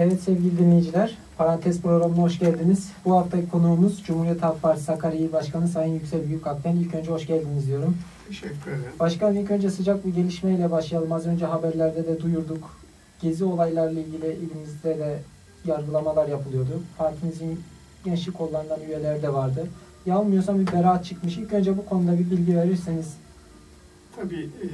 Evet sevgili dinleyiciler, Parantez programına hoş geldiniz. Bu haftaki konuğumuz Cumhuriyet Halk Partisi Sakarya İl Başkanı Sayın Yüksel Büyükak'tan ilk önce hoş geldiniz diyorum. Teşekkür ederim. Başkan ilk önce sıcak bir gelişmeyle başlayalım. Az önce haberlerde de duyurduk. Gezi olaylarla ilgili ilimizde de yargılamalar yapılıyordu. Partimizin gençlik kollarından üyeler de vardı. Yanılmıyorsam bir beraat çıkmış. İlk önce bu konuda bir bilgi verirseniz. Tabii e,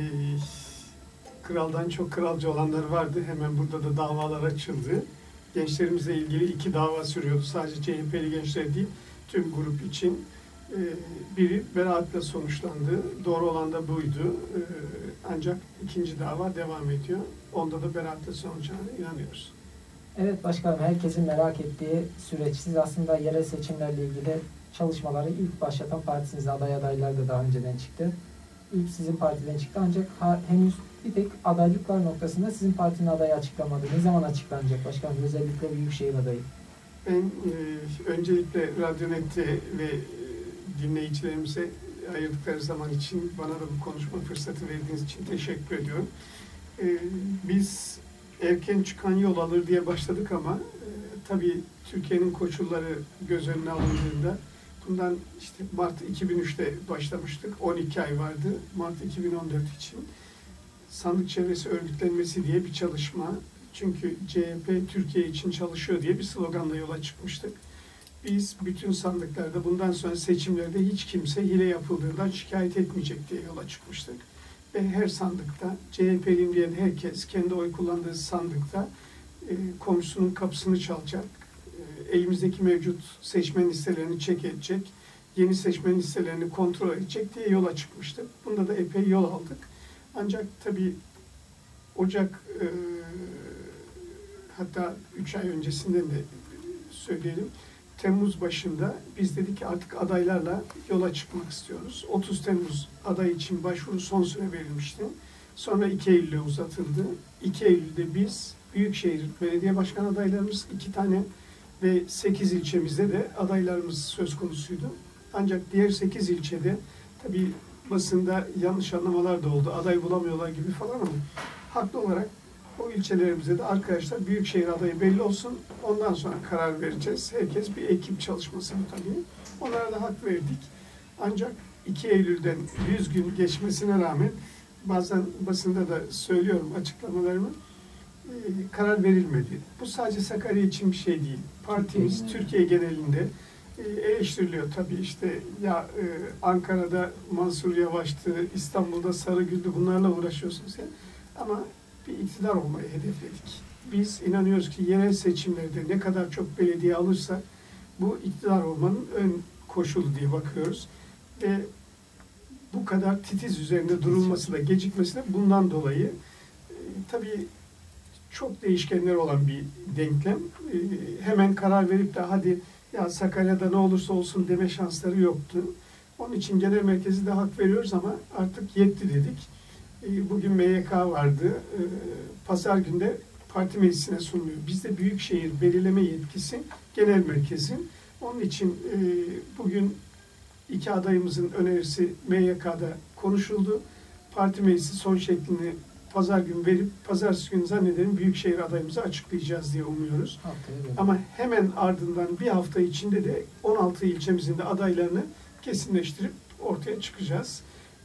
kraldan çok kralcı olanlar vardı. Hemen burada da davalar açıldı. Gençlerimizle ilgili iki dava sürüyordu. Sadece CHP'li gençler değil, tüm grup için. E, biri beraatle sonuçlandı. Doğru olan da buydu. E, ancak ikinci dava devam ediyor. Onda da beraatle sonuçlanacağına inanıyoruz. Evet başkanım herkesin merak ettiği süreç. Siz aslında yerel seçimlerle ilgili çalışmaları ilk başlatan partisiniz. Aday adaylar da daha önceden çıktı. İlk sizin partiden çıktı ancak henüz bir tek adaylıklar noktasında sizin partinin adayı açıklamadı. Ne zaman açıklanacak başkanım? Özellikle Büyükşehir adayı. Ben e, öncelikle Radyonet'te ve dinleyicilerimize ayırdıkları zaman için bana da bu konuşma fırsatı verdiğiniz için teşekkür ediyorum. E, biz erken çıkan yol alır diye başladık ama e, tabii Türkiye'nin koşulları göz önüne alındığında bundan işte Mart 2003'te başlamıştık. 12 ay vardı. Mart 2014 için sandık çevresi örgütlenmesi diye bir çalışma. Çünkü CHP Türkiye için çalışıyor diye bir sloganla yola çıkmıştık. Biz bütün sandıklarda bundan sonra seçimlerde hiç kimse hile yapıldığından şikayet etmeyecek diye yola çıkmıştık. Ve her sandıkta CHP'liyim diyen herkes kendi oy kullandığı sandıkta e, komşusunun kapısını çalacak. E, elimizdeki mevcut seçmen listelerini çek edecek. Yeni seçmen listelerini kontrol edecek diye yola çıkmıştık. Bunda da epey yol aldık. Ancak tabii Ocak e, hatta 3 ay öncesinden de söyleyelim. Temmuz başında biz dedik ki artık adaylarla yola çıkmak istiyoruz. 30 Temmuz aday için başvuru son süre verilmişti. Sonra 2 Eylül'e uzatıldı. 2 Eylül'de biz Büyükşehir Belediye Başkan adaylarımız iki tane ve 8 ilçemizde de adaylarımız söz konusuydu. Ancak diğer 8 ilçede tabii basında yanlış anlamalar da oldu. Aday bulamıyorlar gibi falan ama haklı olarak o ilçelerimize de arkadaşlar büyükşehir adayı belli olsun. Ondan sonra karar vereceğiz. Herkes bir ekip çalışması bu tabii. Onlara da hak verdik. Ancak 2 Eylül'den 100 gün geçmesine rağmen bazen basında da söylüyorum açıklamalarımı e, karar verilmedi. Bu sadece Sakarya için bir şey değil. Partimiz Türkiye- genelinde eleştiriliyor tabii işte ya e, Ankara'da Mansur Yavaş'tı, İstanbul'da Sarıgül'dü bunlarla uğraşıyorsun sen. Ama bir iktidar olmayı hedefledik. Biz inanıyoruz ki yerel seçimlerde ne kadar çok belediye alırsak bu iktidar olmanın ön koşulu diye bakıyoruz. Ve bu kadar titiz üzerinde durulması da gecikmesi de bundan dolayı e, tabii çok değişkenler olan bir denklem. E, hemen karar verip de hadi ya Sakarya'da ne olursa olsun deme şansları yoktu. Onun için genel merkezi de hak veriyoruz ama artık yetti dedik. E, Bugün MYK vardı. E, Pazar günde parti meclisine sunuluyor. Bizde büyükşehir belirleme yetkisi genel merkezin. Onun için e, bugün iki adayımızın önerisi MYK'da konuşuldu. Parti meclisi son şeklini pazar gün verip pazartesi günü zannederim büyükşehir adayımızı açıklayacağız diye umuyoruz. Haftaya. Ama hemen ardından bir hafta içinde de 16 ilçemizin de adaylarını kesinleştirip ortaya çıkacağız.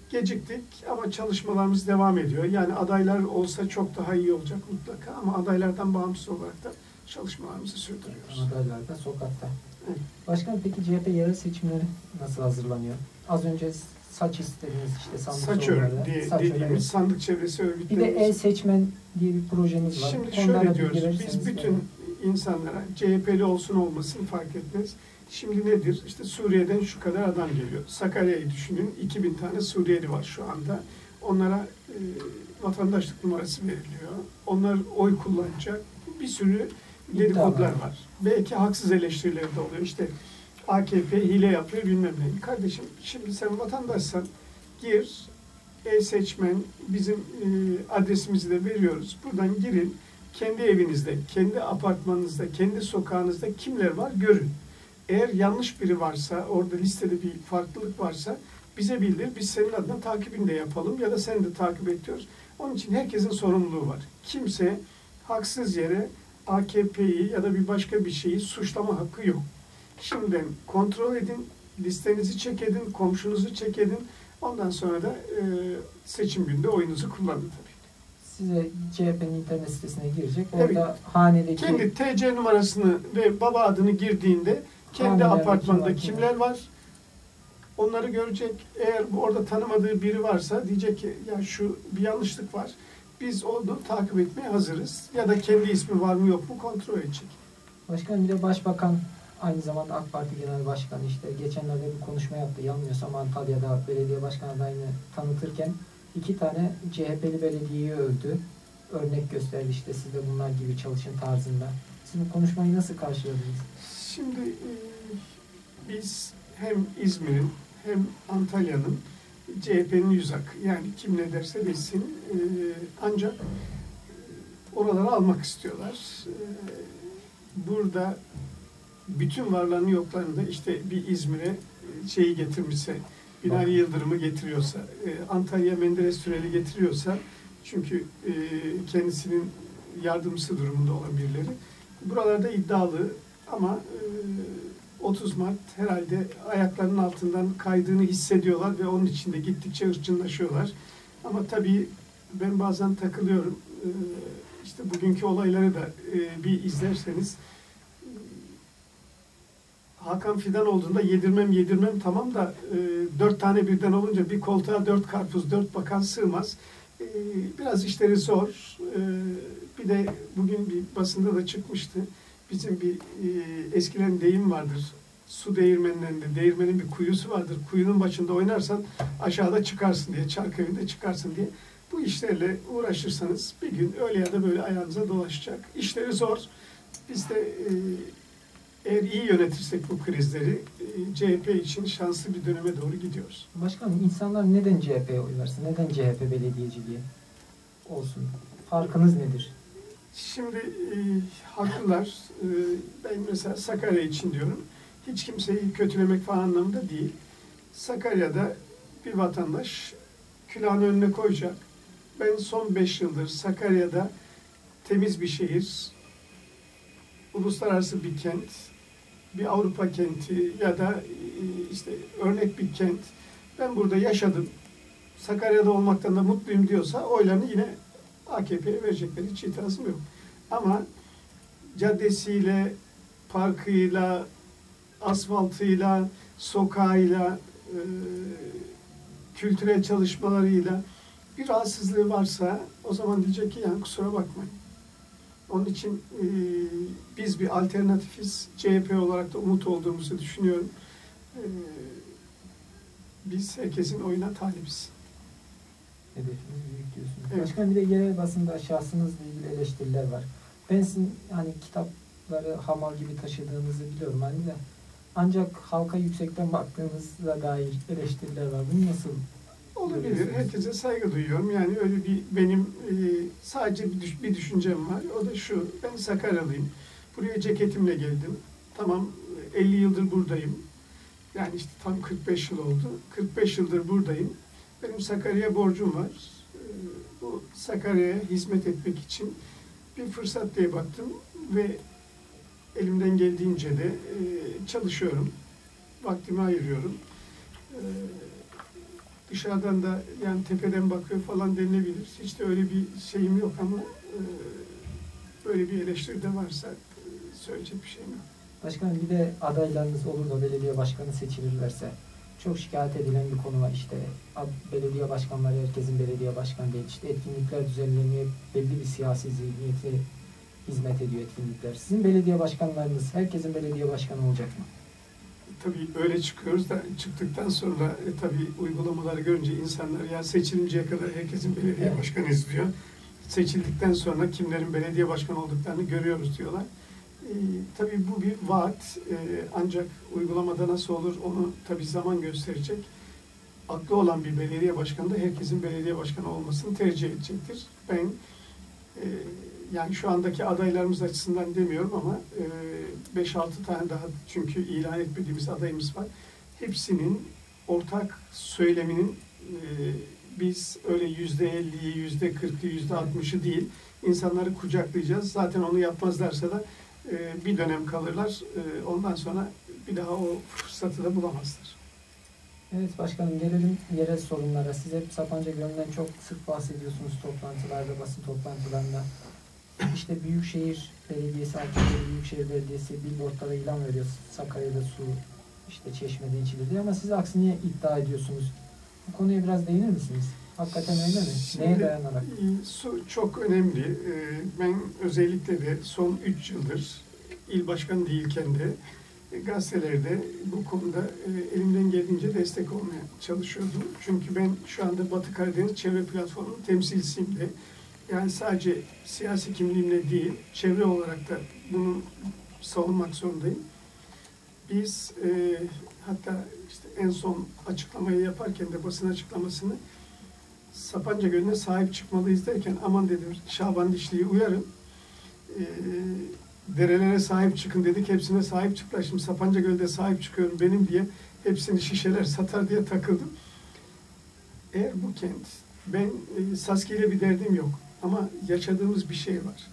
Geciktik ama çalışmalarımız devam ediyor. Yani adaylar olsa çok daha iyi olacak mutlaka ama adaylardan bağımsız olarak da çalışmalarımızı sürdürüyoruz. Adaylar da sokakta. Evet. Başkanım peki CHP yerel seçimleri nasıl hazırlanıyor? Az önce saç istediniz işte sandık Saç örgü Saç dediğimiz örgü. sandık çevresi Bir de e-seçmen diye bir projemiz var. Şimdi Onlara şöyle diyoruz, biz bütün insanlara CHP'li olsun olmasın fark etmez. Şimdi nedir? İşte Suriye'den şu kadar adam geliyor. Sakarya'yı düşünün, 2000 tane Suriyeli var şu anda. Onlara e, vatandaşlık numarası veriliyor. Onlar oy kullanacak. Bir sürü dedikodular var. Belki haksız eleştiriler de oluyor. İşte AKP hile yapıyor bilmem ne. Kardeşim şimdi sen vatandaşsan gir, e-seçmen bizim e, adresimizi de veriyoruz. Buradan girin. Kendi evinizde, kendi apartmanınızda, kendi sokağınızda kimler var görün. Eğer yanlış biri varsa, orada listede bir farklılık varsa bize bildir. Biz senin adına takibini de yapalım ya da seni de takip ediyoruz. Onun için herkesin sorumluluğu var. Kimse haksız yere AKP'yi ya da bir başka bir şeyi suçlama hakkı yok. Şimdiden kontrol edin, listenizi çek edin, komşunuzu çek edin. Ondan sonra da e, seçim günde oyunuzu kullanın tabii. Size CHP'nin internet sitesine girecek. Evet. Orada hanedeki Kendi TC numarasını ve baba adını girdiğinde kendi Hanelerde apartmanda var, kimler var onları görecek. Eğer orada tanımadığı biri varsa diyecek ki ya şu bir yanlışlık var. Biz onu takip etmeye hazırız. Ya da kendi ismi var mı yok mu kontrol edecek. Başkan bir de başbakan aynı zamanda AK Parti Genel Başkanı işte geçenlerde bir konuşma yaptı. Yanılmıyorsam Antalya'da belediye başkan adayını tanıtırken iki tane CHP'li belediyeyi övdü. Örnek gösterdi işte siz de bunlar gibi çalışın tarzında. Siz bu konuşmayı nasıl karşıladınız? Şimdi e, biz hem İzmir'in hem Antalya'nın CHP'nin yüz hakkı. Yani kim ne derse desin. e, ancak e, oraları almak istiyorlar. Burada bütün varlarını yoklarını işte bir İzmir'e e, şeyi getirmişse, Binali Yıldırım'ı getiriyorsa, e, Antalya Menderes Süreli getiriyorsa, çünkü e, kendisinin yardımcısı durumunda olan birileri, buralarda iddialı ama e, 30 Mart herhalde ayaklarının altından kaydığını hissediyorlar ve onun için de gittikçe hırçınlaşıyorlar. Ama tabii ben bazen takılıyorum. İşte bugünkü olayları da bir izlerseniz Hakan Fidan olduğunda yedirmem yedirmem tamam da e, dört tane birden olunca bir koltuğa dört karpuz, dört bakan sığmaz. E, biraz işleri zor. E, bir de bugün bir basında da çıkmıştı. Bizim bir e, eskiden deyim vardır. Su değirmenlerinde, değirmenin bir kuyusu vardır. Kuyunun başında oynarsan aşağıda çıkarsın diye, çark evinde çıkarsın diye. Bu işlerle uğraşırsanız bir gün öyle ya da böyle ayağınıza dolaşacak. İşleri zor. Biz de e, eğer iyi yönetirsek bu krizleri e, CHP için şanslı bir döneme doğru gidiyoruz. Başkanım insanlar neden CHP'ye oy versin? Neden CHP belediyeciliği olsun? Farkınız nedir? Şimdi e, haklılar. E, ben mesela Sakarya için diyorum. Hiç kimseyi kötülemek falan anlamında değil. Sakarya'da bir vatandaş külahını önüne koyacak. Ben son beş yıldır Sakarya'da temiz bir şehir, uluslararası bir kent, bir Avrupa kenti ya da e, işte örnek bir kent. Ben burada yaşadım. Sakarya'da olmaktan da mutluyum diyorsa oylarını yine AKP'ye verecekler. Hiç itirazım yok. Ama caddesiyle, parkıyla, asfaltıyla, sokağıyla, e, kültürel çalışmalarıyla bir rahatsızlığı varsa o zaman diyecek ki yani kusura bakmayın. Onun için e, biz bir alternatifiz. CHP olarak da umut olduğumuzu düşünüyorum. E, biz herkesin oyuna talibiz. Hedefiniz büyük diyorsunuz. Evet. Başkan bir de yerel basında şahsınızla ilgili eleştiriler var. Ben sizin hani kitapları hamal gibi taşıdığınızı biliyorum hani de. Ancak halka yüksekten baktığınızda dair eleştiriler var. Bunu nasıl Olabilir. Herkese saygı duyuyorum. Yani öyle bir benim e, sadece bir, düş- bir düşüncem var. O da şu. Ben Sakaryalıyım. Buraya ceketimle geldim. Tamam 50 yıldır buradayım. Yani işte tam 45 yıl oldu. 45 yıldır buradayım. Benim Sakarya'ya borcum var. E, bu Sakarya'ya hizmet etmek için bir fırsat diye baktım ve elimden geldiğince de e, çalışıyorum. Vaktimi ayırıyorum. E, dışarıdan da yani tepeden bakıyor falan denilebilir. Hiç de öyle bir şeyim yok ama e, böyle bir eleştiri de varsa e, söyleyecek bir şeyim yok. Başkanım bir de adaylarınız olur da belediye başkanı seçilirlerse çok şikayet edilen bir konu var işte belediye başkanları herkesin belediye başkanı değil işte etkinlikler düzenleniyor belli bir siyasi zihniyete hizmet ediyor etkinlikler. Sizin belediye başkanlarınız herkesin belediye başkanı olacak mı? Tabii öyle çıkıyoruz da çıktıktan sonra e, tabii uygulamaları görünce insanlar ya seçilinceye kadar herkesin belediye başkanı izliyor. Seçildikten sonra kimlerin belediye başkanı olduklarını görüyoruz diyorlar. E, tabii bu bir vaat E, ancak uygulamada nasıl olur onu tabii zaman gösterecek. Aklı olan bir belediye başkanı da herkesin belediye başkanı olmasını tercih edecektir. Ben e, yani şu andaki adaylarımız açısından demiyorum ama e, 5-6 tane daha çünkü ilan etmediğimiz adayımız var. Hepsinin ortak söyleminin e, biz öyle yüzde elliyi, yüzde kırkı, yüzde altmışı değil, insanları kucaklayacağız. Zaten onu yapmazlarsa da e, bir dönem kalırlar. E, ondan sonra bir daha o fırsatı da bulamazlar. Evet başkanım gelelim yerel sorunlara. Siz hep Sapanca Gölü'nden çok sık bahsediyorsunuz toplantılarda, basın toplantılarında. İşte Büyükşehir Belediyesi, Akçakoyun Büyükşehir Belediyesi billboardlara ilan veriyor. Sakarya'da su, işte çeşmede içilir diye ama siz aksini iddia ediyorsunuz. Bu konuya biraz değinir misiniz? Hakikaten öyle mi? Neye Şimdi, dayanarak? e, Su çok önemli. E, Ben özellikle de son 3 yıldır il başkanı değilken de e, gazetelerde bu konuda elimden geldiğince destek olmaya çalışıyordum. Çünkü ben şu anda Batı Karadeniz Çevre Platformu'nun temsilcisiyim de. Yani sadece siyasi kimliğimle değil, çevre olarak da bunu savunmak zorundayım. Biz e, hatta işte en son açıklamayı yaparken de basın açıklamasını Sapanca Gölü'ne sahip çıkmalıyız derken aman dedim Şaban Dişli'yi uyarın. E, derelere sahip çıkın dedik. Hepsine sahip çıktılar. Şimdi Sapanca Gölü'de sahip çıkıyorum benim diye hepsini şişeler satar diye takıldım. Eğer bu kent, ben e, Saski ile bir derdim yok ama yaşadığımız bir şey var.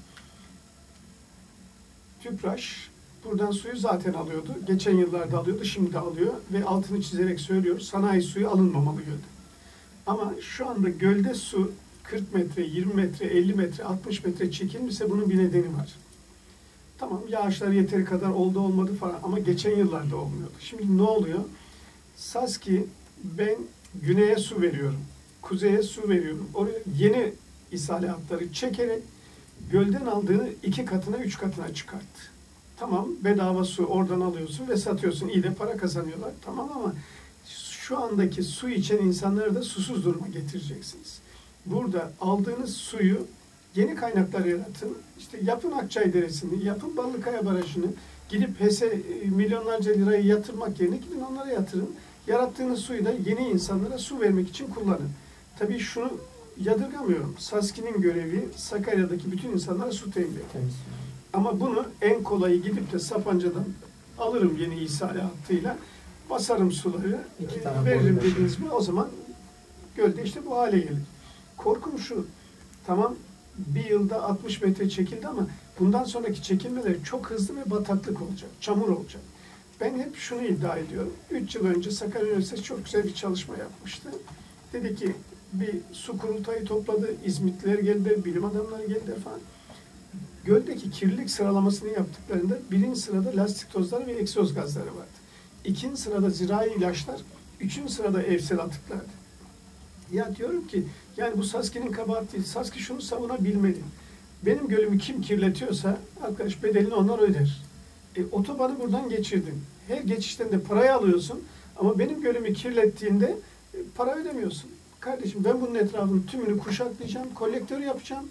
Tüpraş buradan suyu zaten alıyordu. Geçen yıllarda alıyordu, şimdi de alıyor ve altını çizerek söylüyoruz. Sanayi suyu alınmamalı gölde. Ama şu anda gölde su 40 metre, 20 metre, 50 metre, 60 metre çekilmişse bunun bir nedeni var. Tamam yağışlar yeteri kadar oldu olmadı falan ama geçen yıllarda olmuyordu. Şimdi ne oluyor? Saski ben güneye su veriyorum. Kuzeye su veriyorum. Oraya yeni ishale hatları çekerek gölden aldığını iki katına, üç katına çıkarttı. Tamam bedava su oradan alıyorsun ve satıyorsun. İyi de para kazanıyorlar. Tamam ama şu andaki su içen insanları da susuz duruma getireceksiniz. Burada aldığınız suyu yeni kaynaklar yaratın. İşte yapın Akçay Deresi'ni, yapın Ballıkaya Barajı'nı. Gidip HES'e milyonlarca lirayı yatırmak yerine gidin onlara yatırın. Yarattığınız suyu da yeni insanlara su vermek için kullanın. Tabii şunu yadırgamıyorum. Saski'nin görevi Sakarya'daki bütün insanlara su temin etmek. Ama bunu en kolayı gidip de Sapanca'dan alırım yeni ishale hattıyla. Basarım suları, İki e, tane veririm dediniz mi o zaman gölde işte bu hale gelir. Korkum şu, tamam bir yılda 60 metre çekildi ama bundan sonraki çekilmeler çok hızlı ve bataklık olacak, çamur olacak. Ben hep şunu iddia ediyorum. 3 yıl önce Sakarya Üniversitesi çok güzel bir çalışma yapmıştı. Dedi ki bir su kurultayı topladı, İzmitliler geldi, bilim adamları geldi falan. Göldeki kirlilik sıralamasını yaptıklarında birinci sırada lastik tozları ve egzoz gazları vardı. İkinci sırada zirai ilaçlar, üçüncü sırada evsel atıklardı. Ya diyorum ki yani bu Saski'nin kabahati değil. Saski şunu savunabilmeli. Benim gölümü kim kirletiyorsa arkadaş bedelini onlar öder. E, otobanı buradan geçirdin. Her geçişten de parayı alıyorsun. Ama benim gölümü kirlettiğinde e, para ödemiyorsun. Kardeşim ben bunun etrafını tümünü kuşatlayacağım. Kolektör yapacağım.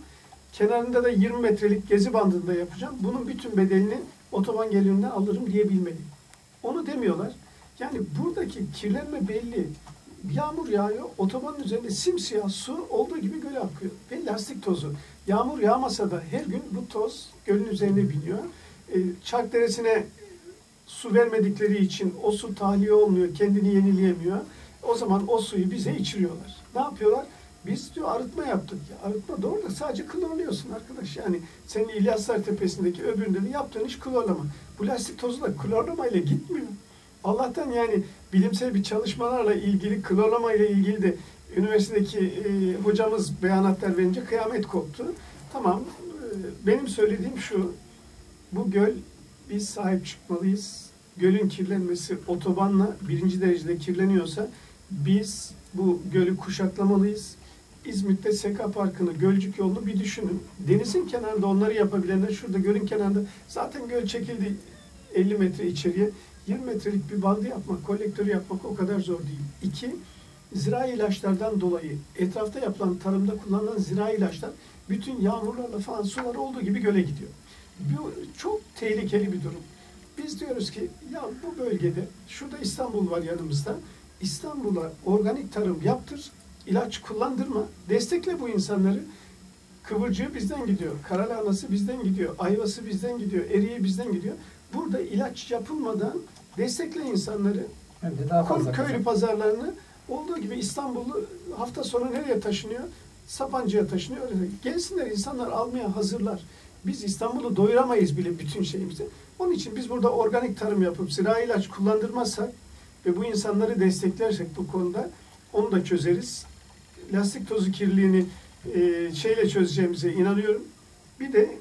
Kenarında da 20 metrelik gezi bandında yapacağım. Bunun bütün bedelini otoban gelirinden alırım diyebilmeli. Onu demiyorlar. Yani buradaki kirlenme belli. Yağmur yağıyor, otobanın üzerinde simsiyah su olduğu gibi göle akıyor. Ve lastik tozu. Yağmur yağmasa da her gün bu toz gölün üzerine biniyor. E, Çark Deresi'ne su vermedikleri için o su tahliye olmuyor, kendini yenileyemiyor. O zaman o suyu bize içiriyorlar. Ne yapıyorlar? Biz diyor arıtma yaptık. Ya, arıtma doğru da sadece klorluyorsun arkadaş. Yani senin İlyaslar Tepesi'ndeki öbüründe de yaptığın iş klorlama. Bu lastik tozu da klorlamayla gitmiyor. Allah'tan yani bilimsel bir çalışmalarla ilgili, klorlama ile ilgili de üniversitedeki e, hocamız beyanatlar verince kıyamet koptu. Tamam, e, benim söylediğim şu, bu göl biz sahip çıkmalıyız. Gölün kirlenmesi otobanla birinci derecede kirleniyorsa biz bu gölü kuşaklamalıyız. İzmit'te Seka Parkı'nı, Gölcük yolunu bir düşünün. Denizin kenarında onları yapabilenler şurada gölün kenarında zaten göl çekildi 50 metre içeriye. 20 metrelik bir bandı yapmak, kolektörü yapmak o kadar zor değil. İki, zirai ilaçlardan dolayı etrafta yapılan tarımda kullanılan zirai ilaçlar bütün yağmurlarla falan sular olduğu gibi göle gidiyor. Bu çok tehlikeli bir durum. Biz diyoruz ki ya bu bölgede, şurada İstanbul var yanımızda, İstanbul'a organik tarım yaptır, ilaç kullandırma, destekle bu insanları. Kıvırcığı bizden gidiyor, karalahanası bizden gidiyor, ayvası bizden gidiyor, eriği bizden gidiyor. Burada ilaç yapılmadan destekle insanları. Hem de daha fazla köylü pazarlarını olduğu gibi İstanbul'u hafta sonu nereye taşınıyor? Sapanca'ya taşınıyor. Öyle. Gelsinler insanlar almaya hazırlar. Biz İstanbul'u doyuramayız bile bütün şeyimizi. Onun için biz burada organik tarım yapıp zirai ilaç kullandırmazsak ve bu insanları desteklersek bu konuda onu da çözeriz. Lastik tozu kirliliğini e, şeyle çözeceğimize inanıyorum. Bir de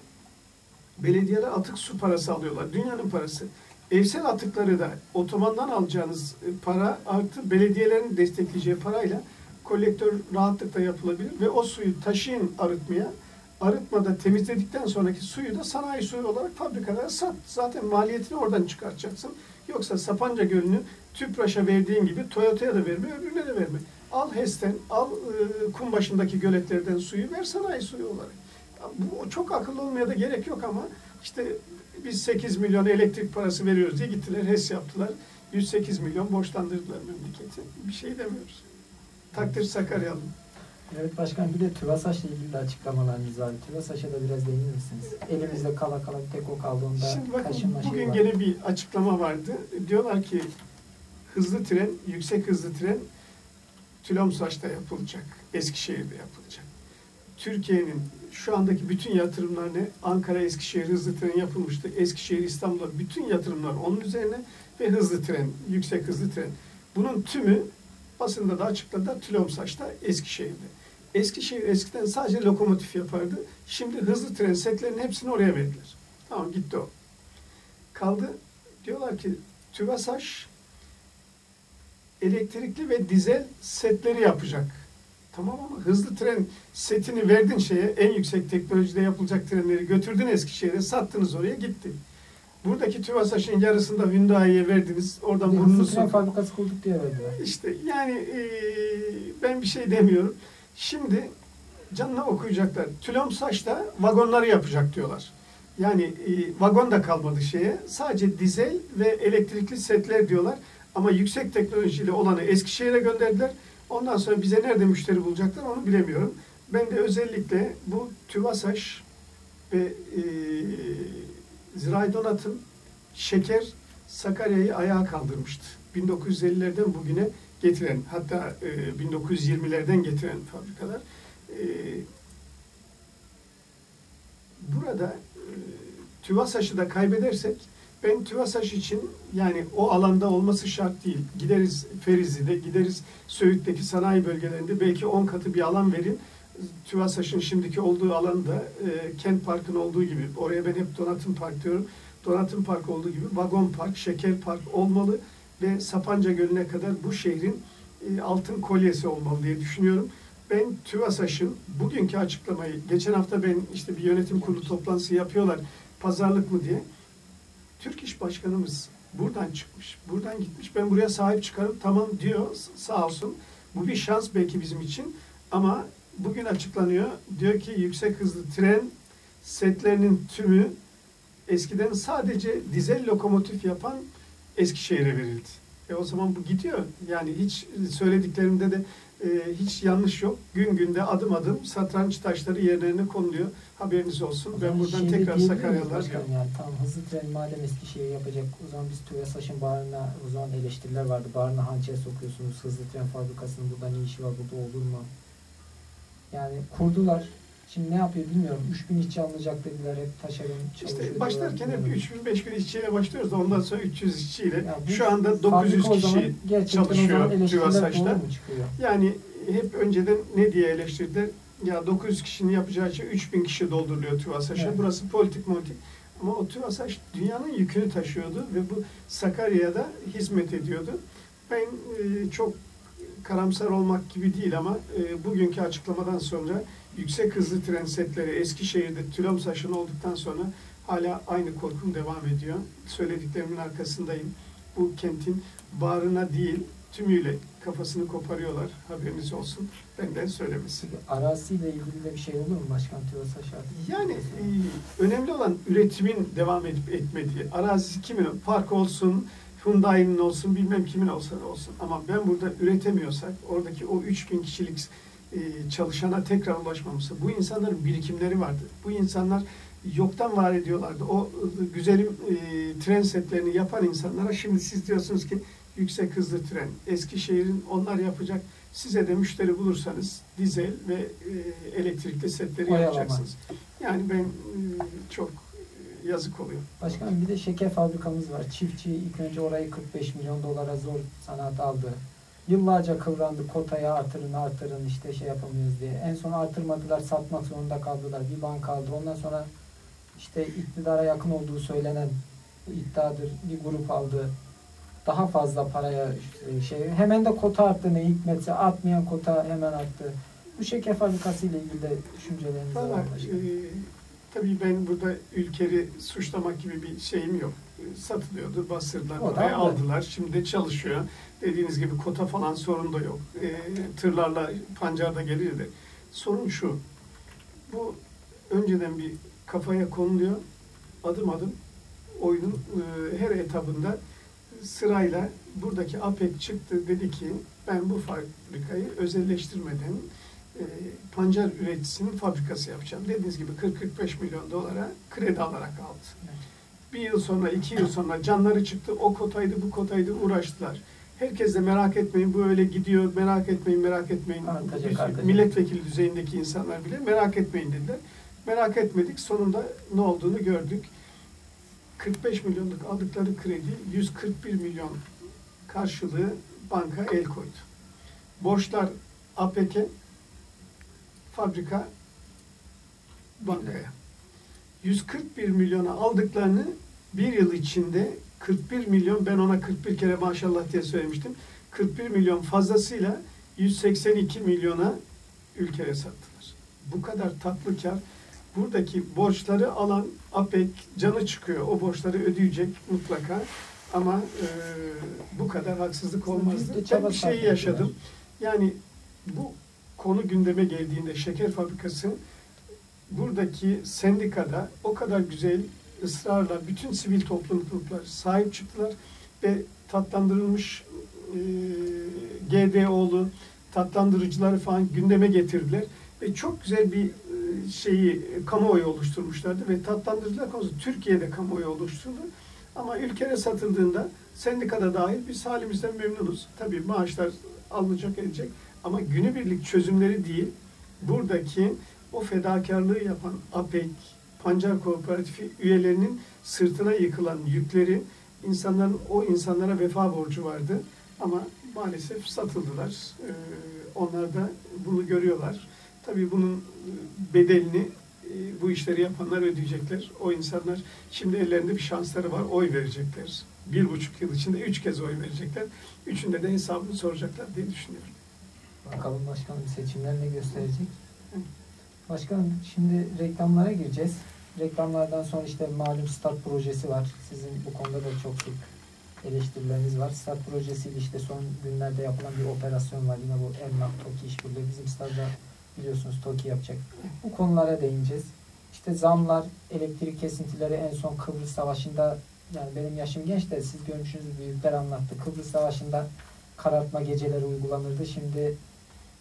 belediyeler atık su parası alıyorlar. Dünyanın parası. Evsel atıkları da otomandan alacağınız e, para artı belediyelerin destekleyeceği parayla kolektör rahatlıkla yapılabilir ve o suyu taşıyın arıtmaya. Arıtmada temizledikten sonraki suyu da sanayi suyu olarak fabrikalara sat. Zaten maliyetini oradan çıkartacaksın. Yoksa Sapanca Gölü'nü Tüpraş'a verdiğin gibi Toyota'ya da verme, öbürüne de verme. Al HES'ten, al e, kum başındaki göletlerden suyu ver sanayi suyu olarak. Ya Bu çok akıllı olmaya da gerek yok ama işte biz 8 milyon elektrik parası veriyoruz diye gittiler HES yaptılar. 108 milyon borçlandırdılar memleketi. Bir şey demiyoruz. Takdir Sakaryalı. Evet başkan bir de TÜVASAŞ'la ilgili de açıklamalarınız var. TÜVASAŞ'a da biraz değinir misiniz? Elimizde kala kala bir tek o kaldığında Şimdi bakın şeyi bugün var. gene bir açıklama vardı. Diyorlar ki hızlı tren, yüksek hızlı tren Tülomsaç'ta yapılacak. Eskişehir'de yapılacak. Türkiye'nin şu andaki bütün yatırımlar ne? Ankara, Eskişehir hızlı tren yapılmıştı. Eskişehir, İstanbul'a bütün yatırımlar onun üzerine ve hızlı tren, yüksek hızlı tren. Bunun tümü basında da açıkladılar Tülomsaç'ta, Eskişehir'de. Eskişehir eskiden sadece lokomotif yapardı. Şimdi hızlı tren setlerinin hepsini oraya verdiler. Tamam gitti o. Kaldı diyorlar ki TÜVASAŞ elektrikli ve dizel setleri yapacak. Tamam ama hızlı tren setini verdin şeye en yüksek teknolojide yapılacak trenleri götürdün Eskişehir'e sattınız oraya gitti. Buradaki TÜVASAŞ'ın yarısını da Hyundai'ye verdiniz. Oradan burnunu hızlı tren fabrikası kurduk diye verdiler. İşte yani eee, ben bir şey demiyorum. Şimdi canına okuyacaklar. Tülom Saç'ta vagonları yapacak diyorlar. Yani eee, vagon da kalmadı şeye. Sadece dizel ve elektrikli setler diyorlar. Ama yüksek teknolojiyle olanı Eskişehir'e gönderdiler. Ondan sonra bize nerede müşteri bulacaklar onu bilemiyorum. Ben de özellikle bu TÜVASAŞ ve eee Zirai Donat'ın şeker Sakarya'yı ayağa kaldırmıştı. 1950'lerden bugüne getiren, hatta e, 1920'lerden getiren fabrikalar. E, burada e, TÜVASAŞ'ı da kaybedersek ben TÜVASAŞ için yani o alanda olması şart değil. Gideriz Ferizli'de, gideriz Söğüt'teki sanayi bölgelerinde belki 10 katı bir alan verin. TÜVASAŞ'ın şimdiki olduğu alanda e, Kent Park'ın olduğu gibi, oraya ben hep Donatım Park diyorum. Donatım Park olduğu gibi vagon park, şeker park olmalı ve Sapanca Gölü'ne kadar bu şehrin e, altın kolyesi olmalı diye düşünüyorum. Ben TÜVASAŞ'ın bugünkü açıklamayı, geçen hafta ben işte bir yönetim kurulu toplantısı yapıyorlar, pazarlık mı diye. Türk İş Başkanımız buradan çıkmış, buradan gitmiş, ben buraya sahip çıkarım tamam diyor sağ olsun. Bu bir şans belki bizim için ama bugün açıklanıyor. Diyor ki yüksek hızlı tren setlerinin tümü eskiden sadece dizel lokomotif yapan Eskişehir'e verildi. E o zaman bu gidiyor. Yani hiç söylediklerimde de e, hiç yanlış yok. Gün günde adım adım satranç taşları yerlerine konuluyor. Haberiniz olsun. Ben zaman buradan tekrar Sakaryalılar Yani tam hızlı tren madem Eskişehir yapacak o zaman biz TÜVASAŞ'ın bağrına o zaman eleştiriler vardı. Bağrına hançer sokuyorsunuz. Hızlı tren fabrikasının burada ne işi var burada olur mu? Yani kurdular. Şimdi ne yapıyor bilmiyorum. 3000 işçi alınacak dediler. Hep taşeron çalışıyor. İşte başlarken hep diyorlar. 3000 5000 işçiyle başlıyoruz da ondan sonra 300 işçiyle. Ya bu Şu anda fabrika 900 o zaman kişi çalışıyor çıkıyor? Yani hep önceden ne diye eleştirdiler? Ya 900 kişinin yapacağı şey 3000 kişi dolduruluyor TÜVASAŞ'a. Evet. Burası politik politik. Ama o TÜVASAŞ dünyanın yükünü taşıyordu ve bu Sakarya'da hizmet ediyordu. Ben e, çok karamsar olmak gibi değil ama e, bugünkü açıklamadan sonra yüksek hızlı tren setleri Eskişehir'de Tülomsaş'ın olduktan sonra hala aynı korkum devam ediyor. Söylediklerimin arkasındayım. Bu kentin bağrına değil tümüyle kafasını koparıyorlar. Haberiniz olsun. Benden söylemesi. Peki Araziyle ilgili de bir şey olur mu başkan TÜVASAŞ artık? Yani e, önemli olan üretimin devam edip etmediği. Arazisi kimin? Park olsun, Hyundai'nin olsun, bilmem kimin olsa olsun. Ama ben burada üretemiyorsak, oradaki o 3000 kişilik e, çalışana tekrar ulaşmamışsa, bu insanların birikimleri vardı. Bu insanlar yoktan var ediyorlardı. O e, güzelim e, tren setlerini yapan insanlara şimdi siz diyorsunuz ki yüksek hızlı tren, Eskişehir'in onlar yapacak Size de müşteri bulursanız dizel ve e, elektrikli setleri Oyalama. yapacaksınız. Yani ben e, çok yazık oluyor. Başkanım bir de şeker fabrikamız var. Çiftçi ilk önce orayı 45 milyon dolara zor sanat aldı. Yıllarca kıvrandı kotaya artırın artırın işte şey yapamıyoruz diye. En son artırmadılar satmak zorunda kaldılar. Bir bank aldı. Ondan sonra işte iktidara yakın olduğu söylenen iddiadır bir grup aldı. Daha fazla paraya şey hemen de kota arttı ne hikmetse artmayan kota hemen arttı. Bu şeker fabrikası ile ilgili de düşünceleriniz var mı tabii ben burada ülkeri suçlamak gibi bir şeyim yok. Satılıyordu, bastırdılar, aldı. aldılar. Şimdi çalışıyor. Dediğiniz gibi kota falan sorun da yok. E, tırlarla pancar da gelirdi. Sorun şu. Bu önceden bir kafaya konuluyor. Adım adım oyunun e, her etabında sırayla buradaki APEC çıktı dedi ki ben bu fabrikayı özelleştirmeden pancar üreticisinin fabrikası yapacağım. Dediğiniz gibi 40-45 milyon dolara kredi alarak aldı. Evet. Bir yıl sonra, iki yıl sonra canları çıktı. O kotaydı, bu kotaydı uğraştılar. Herkes de merak etmeyin bu öyle gidiyor, merak etmeyin, merak etmeyin. Artacak, artacak. Milletvekili düzeyindeki insanlar bile merak etmeyin dediler. Merak etmedik. Sonunda ne olduğunu gördük. 45 milyonluk aldıkları kredi 141 milyon karşılığı banka el koydu. Borçlar APK, fabrika bankaya. 141 milyona aldıklarını bir yıl içinde 41 milyon ben ona 41 kere maşallah diye söylemiştim. 41 milyon fazlasıyla 182 milyona ülkeye sattılar. Bu kadar tatlı kar. Buradaki borçları alan APEC canı çıkıyor. O borçları ödeyecek mutlaka. Ama e, bu kadar haksızlık olmazdı. Ben bir şeyi yaşadım. Yani bu konu gündeme geldiğinde şeker fabrikası buradaki sendikada o kadar güzel ısrarla bütün sivil topluluklar sahip çıktılar ve tatlandırılmış e, GDO'lu tatlandırıcıları falan gündeme getirdiler ve çok güzel bir e, şeyi e, kamuoyu oluşturmuşlardı ve tatlandırıcılar konusu Türkiye'de kamuoyu oluşturuldu. Ama ülkeye satıldığında sendikada dahil biz halimizden memnunuz. Tabii maaşlar alınacak edecek ama günübirlik çözümleri değil buradaki o fedakarlığı yapan APEC, Pancar Kooperatifi üyelerinin sırtına yıkılan yükleri insanların o insanlara vefa borcu vardı ama maalesef satıldılar. Ee, onlar da bunu görüyorlar. Tabii bunun e, bedelini e, bu işleri yapanlar ödeyecekler. O insanlar şimdi ellerinde bir şansları var. Oy verecekler. Bir buçuk yıl içinde üç kez oy verecekler. Üçünde de hesabını soracaklar diye düşünüyorum. Bakalım başkanım seçimler ne gösterecek? Başkanım şimdi reklamlara gireceğiz. Reklamlardan sonra işte malum stat projesi var. Sizin bu konuda da çok sık eleştirileriniz var. Stat projesiyle işte son günlerde yapılan bir operasyon var. Yine bu Emlak TOKİ işbirliği. Bizim stadda biliyorsunuz TOKİ yapacak. Bu konulara değineceğiz. İşte zamlar, elektrik kesintileri en son Kıbrıs Savaşı'nda yani benim yaşım genç de siz görmüşsünüz büyükler anlattı. Kıbrıs Savaşı'nda karartma geceleri uygulanırdı. Şimdi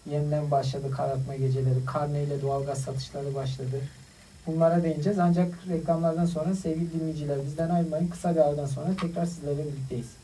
yeniden başladı karartma geceleri. Karneyle doğalgaz satışları başladı. Bunlara değineceğiz. Ancak reklamlardan sonra sevgili dinleyiciler bizden ayrılmayın. Kısa bir aradan sonra tekrar sizlerle birlikteyiz.